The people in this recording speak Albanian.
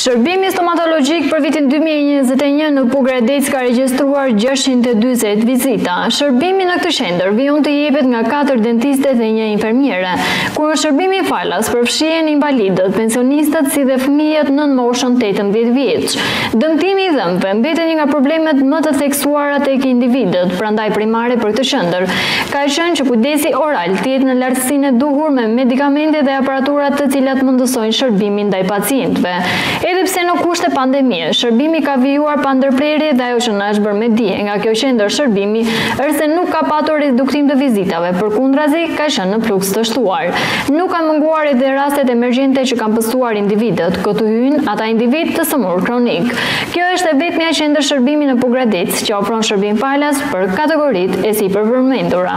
Shërbimi stomatologjik për vitin 2021 në Pogradec ka regjistruar 640 vizita. Shërbimi në këtë qendër vijon të jepet nga 4 dentiste dhe një infermiere, ku në shërbimi falas përfshihen invalidët, pensionistët si dhe fëmijët nën moshën 18 vjeç. Dëmtimi i dhëmbëve mbetet një nga problemet më të theksuara tek individët. prandaj primare për këtë qendër ka qenë që kujdesi oral të jetë në lartësinë e duhur me medikamente dhe aparatura të cilat mundësojnë shërbimin ndaj pacientëve. Edhe pse në kushte pandemie, shërbimi ka vijuar pa ndërprerje dhe ajo që na është bërë me dije nga kjo qendër shërbimi është se nuk ka patur reduktim të vizitave, përkundrazi ka qenë në fluks të shtuar. Nuk ka munguar edhe rastet emergjente që kanë pësuar individët, këtu hyjnë ata individë të sëmurë kronikë. Kjo është e vetmja qendër shërbimi në Pogradec, që ofron shërbim falas për kategoritë e sipërpërmendura.